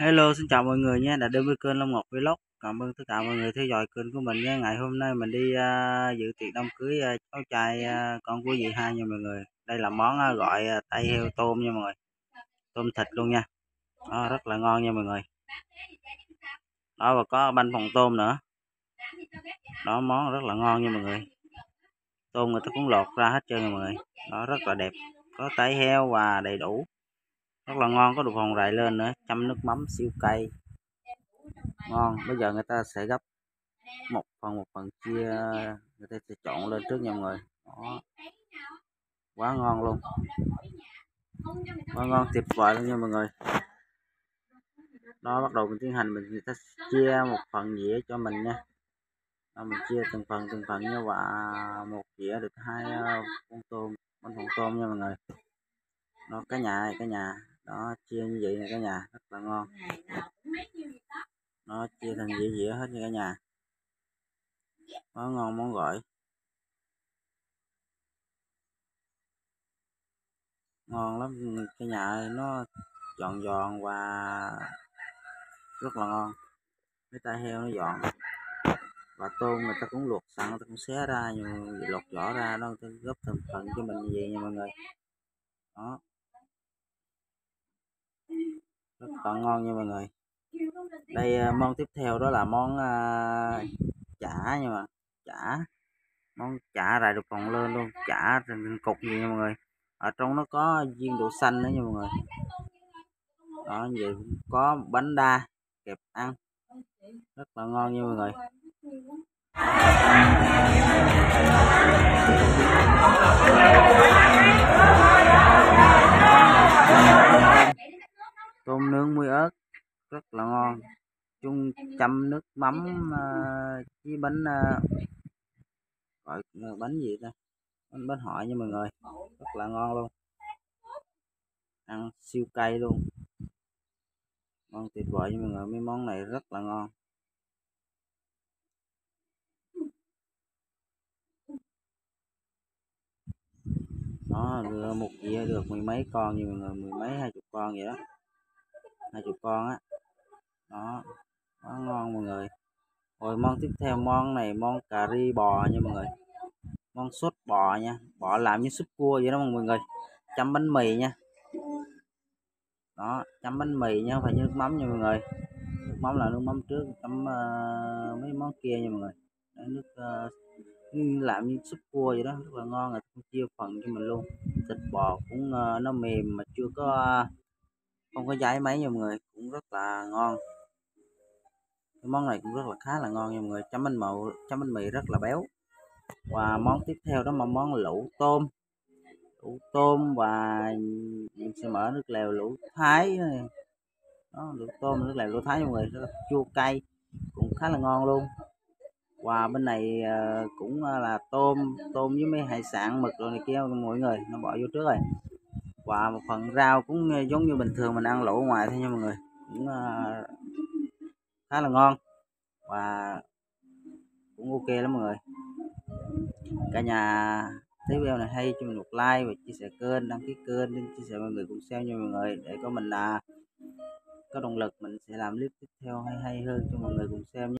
Hello, xin chào mọi người nha, đã đến với kênh Long Ngọc Vlog. Cảm ơn tất cả mọi người theo dõi kênh của mình nha. Ngày hôm nay mình đi uh, dự tiệc đám cưới uh, cháu trai uh, con của dì hai nha mọi người. Đây là món uh, gọi uh, tay heo tôm nha mọi người. Tôm thịt luôn nha. Đó, rất là ngon nha mọi người. Đó và có bánh phồng tôm nữa. Đó món rất là ngon nha mọi người. Tôm người ta cũng lột ra hết trơn nha mọi người. Đó rất là đẹp. Có tay heo và đầy đủ rất là ngon có được hòn rải lên nữa. Chấm nước mắm siêu cay. Ngon. Bây giờ người ta sẽ gấp một phần một phần chia người ta sẽ trộn lên trước nha mọi người. Đó. Quá ngon luôn. Quá ngon tuyệt vời luôn nha mọi người. Nó bắt đầu mình tiến hành mình người ta chia một phần dĩa cho mình nha. Đó, mình chia từng phần từng phần như và một dĩa được hai ờ, con tôm con phồng tôm nha mọi người. Nó cái nhà cái nhà đó chia như vậy nè cả nhà rất là ngon. Nó chia thành dĩa dĩa hết nha cả nhà. Quá ngon món gỏi. Ngon lắm cái nhà nó giòn giòn và rất là ngon. Cái tai heo nó giòn. Và tôm người ta cũng luộc sẵn người ta cũng xé ra nhưng lột vỏ ra ta gấp thành phần cho mình vậy nha mọi người. Đó rất còn ngon nha mọi người. Đây à, món tiếp theo đó là món uh, chả nha mà chả. Món chả rải được còn lên luôn chả thành cục gì nha mọi người. Ở trong nó có viên đậu xanh nữa nha mọi người. Đó vậy có bánh đa kẹp ăn. Rất là ngon nha mọi người. tôm ngon chung chăm nước mắm uh, với bánh uh, gọi bánh gì ta? Bánh bánh hỏi nha mọi người. Rất là ngon luôn. Ăn siêu cay luôn. Ngon tuyệt vời nha mọi người. Mấy món này rất là ngon. Đó một dĩa được mười mấy con như mọi người. Mười mấy hai chục con vậy đó. Hai chục con á đó quá ngon mọi người. Rồi món tiếp theo món này món cà ri bò nha mọi người. Món sốt bò nha. Bò làm như súp cua vậy đó mọi người. Chấm bánh mì nha. Đó chấm bánh mì nha không phải nước mắm nha mọi người. Nước mắm là nước mắm trước chấm uh, mấy món kia nha mọi người. Đấy, nước uh, làm như súp cua vậy đó rất là ngon là chia phần cho mình luôn. Thịt bò cũng uh, nó mềm mà chưa có uh, không có dái mấy nha mọi người cũng rất là ngon cái món này cũng rất là khá là ngon nha mọi người. Chấm bánh màu, chấm bánh mì rất là béo. Và món tiếp theo đó là món lẩu tôm. Lẩu tôm và mình sẽ mở nước lèo lẩu thái. Đó, lẩu tôm, nước lèo lẩu thái mọi người. Rất chua cay, cũng khá là ngon luôn. Và bên này ờ, cũng ờ, là tôm tôm với mấy hải sản, mực rồi này kia mọi người. Nó bỏ vô trước rồi. Và một phần rau cũng ờ, giống như bình thường mình ăn lẩu ngoài thôi nha mọi người. Cũng khá là ngon. Và cũng ok lắm mọi người. Cả nhà thấy video này hay, cho mình một like và chia sẻ kênh, đăng ký kênh chia sẻ mọi người cùng xem nha mọi người. Để có mình là có động lực, mình sẽ làm clip tiếp theo hay hay hơn cho mọi người cùng xem nhé.